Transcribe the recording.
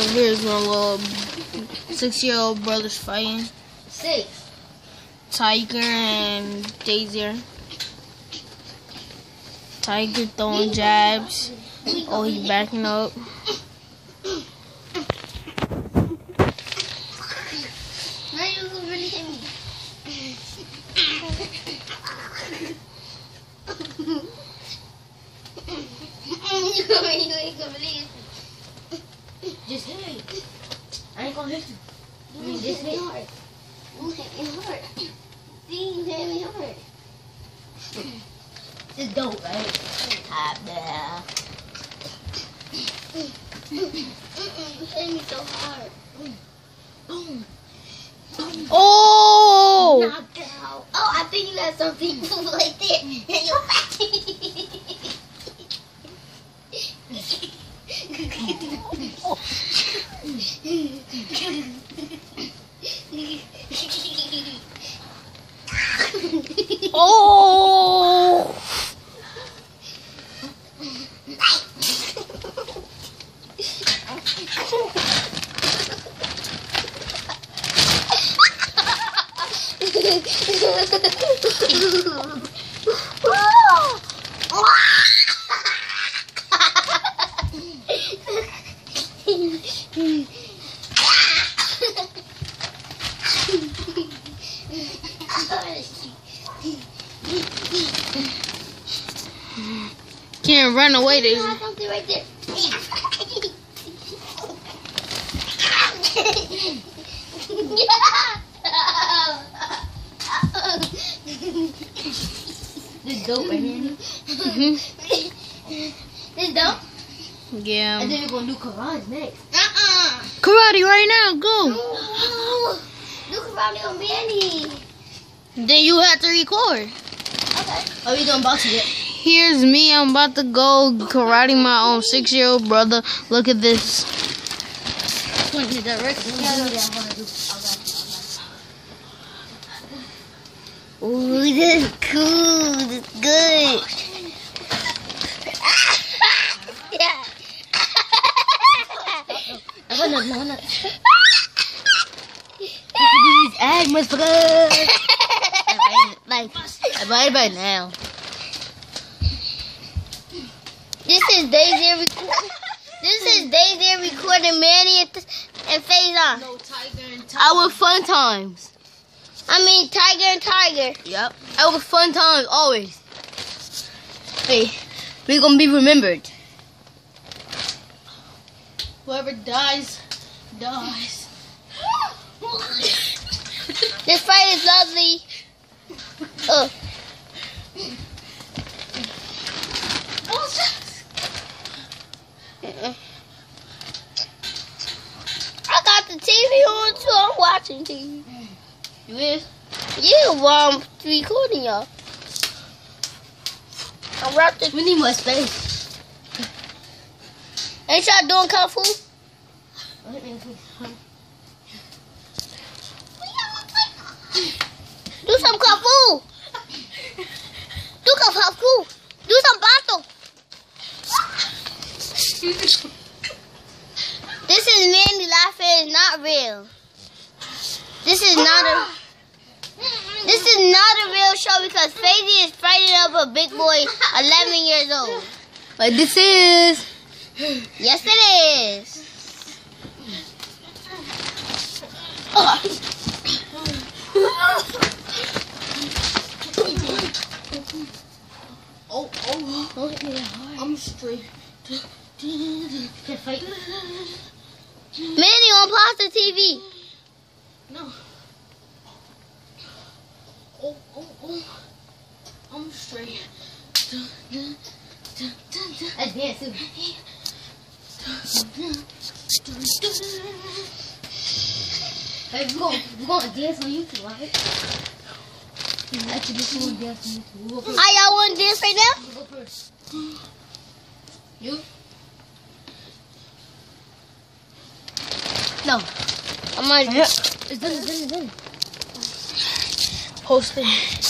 So here's my little six-year-old brothers fighting. Six. Tiger and Daisy. Tiger throwing jabs. Oh, he's backing up. Now you can really hit me. you gonna you ain't gonna believe it. Just hit me. I ain't gonna hit you. You mean hit me hit? hard. You hit me hard. See, hit me hard. It's dope, right? Ah, yeah. You hit me so hard. Boom. Oh! Knocked out. Oh, I think you got something like that in your Oh! Can't run away, Daisy. Something right there. This dope right here. Mhm. This dope? Yeah. And then we're gonna do karate next. Uh-uh. Karate right now, go. Look around your Manny. Then you have to record. Okay. Are we gonna box it? Here's me. I'm about to go karate my own six-year-old brother. Look at this. Point. I'm. Ooh, this is cool. This is good. yeah. I'm gonna, I'm gonna. These egg motherfuckers. Like, right by now. This is Daisy recording. This is Daisy recording Manny and, and Faison. No tiger and Our fun times. I mean Tiger and Tiger. Yep. Our fun times always. Hey, we're gonna be remembered. Whoever dies, dies. This fight is lovely. Uh, I got the TV on too. I'm watching TV. You is? Yeah, while I'm recording y'all. I'm watching. We need more space. Ain't y'all doing kung fu? Do some kung fu. Do some kung fu. Do some battle. This is Mandy laughing. It's not real. This is not a. This is not a real show because Fazy is fighting up a big boy, 11 years old. Like this is. Yes, it is. Oh, oh, oh I'm straight. Can fight. Manny on pause the TV. No. Oh, oh, oh. I'm straight. Advance too. Hey, we're gonna, we're gonna dance on YouTube, right? Actually, this one dance on YouTube. We'll go y'all want to dance right now? We'll go first. You? No. I'm gonna It's done, it's done, it's done. Post it.